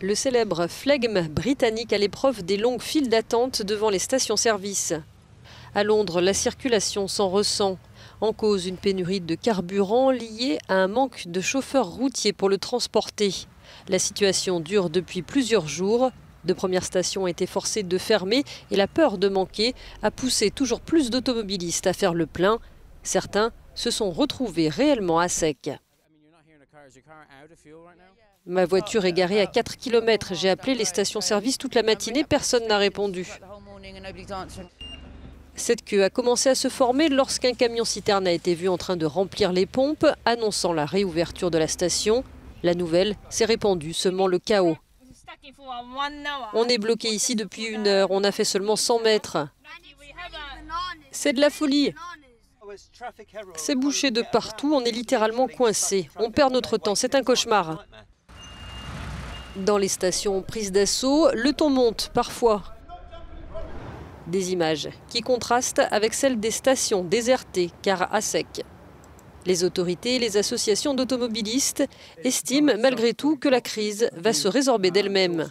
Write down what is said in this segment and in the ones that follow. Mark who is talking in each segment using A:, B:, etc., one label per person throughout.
A: le célèbre flegme britannique à l'épreuve des longues files d'attente devant les stations-service. À Londres, la circulation s'en ressent. En cause, une pénurie de carburant liée à un manque de chauffeurs routiers pour le transporter. La situation dure depuis plusieurs jours. De premières stations ont été forcées de fermer et la peur de manquer a poussé toujours plus d'automobilistes à faire le plein. Certains se sont retrouvés réellement à sec. Ma voiture est garée à 4 km. J'ai appelé les stations-service toute la matinée, personne n'a répondu. Cette queue a commencé à se former lorsqu'un camion-citerne a été vu en train de remplir les pompes, annonçant la réouverture de la station. La nouvelle s'est répandue, semant le chaos. On est bloqué ici depuis une heure, on a fait seulement 100 mètres. C'est de la folie. C'est bouché de partout, on est littéralement coincé. On perd notre temps, c'est un cauchemar. Dans les stations prises d'assaut, le ton monte parfois. Des images qui contrastent avec celles des stations désertées car à sec. Les autorités et les associations d'automobilistes estiment malgré tout que la crise va se résorber d'elle-même.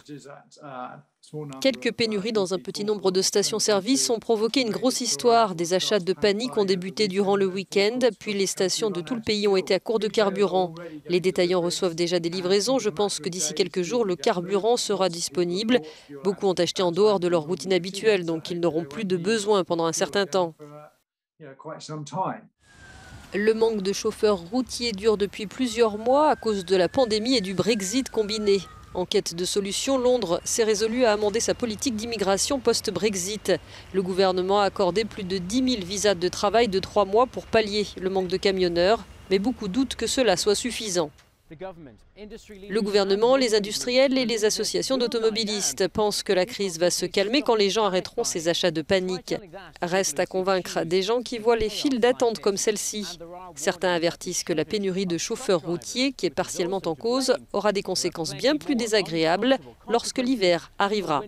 A: Quelques pénuries dans un petit nombre de stations-service ont provoqué une grosse histoire. Des achats de panique ont débuté durant le week-end, puis les stations de tout le pays ont été à court de carburant. Les détaillants reçoivent déjà des livraisons. Je pense que d'ici quelques jours, le carburant sera disponible. Beaucoup ont acheté en dehors de leur routine habituelle, donc ils n'auront plus de besoin pendant un certain temps. Le manque de chauffeurs routiers dure depuis plusieurs mois à cause de la pandémie et du Brexit combiné. En quête de solutions, Londres s'est résolu à amender sa politique d'immigration post-Brexit. Le gouvernement a accordé plus de 10 000 visas de travail de trois mois pour pallier le manque de camionneurs, mais beaucoup doutent que cela soit suffisant. Le gouvernement, les industriels et les associations d'automobilistes pensent que la crise va se calmer quand les gens arrêteront ces achats de panique. Reste à convaincre des gens qui voient les files d'attente comme celle-ci. Certains avertissent que la pénurie de chauffeurs routiers, qui est partiellement en cause, aura des conséquences bien plus désagréables lorsque l'hiver arrivera.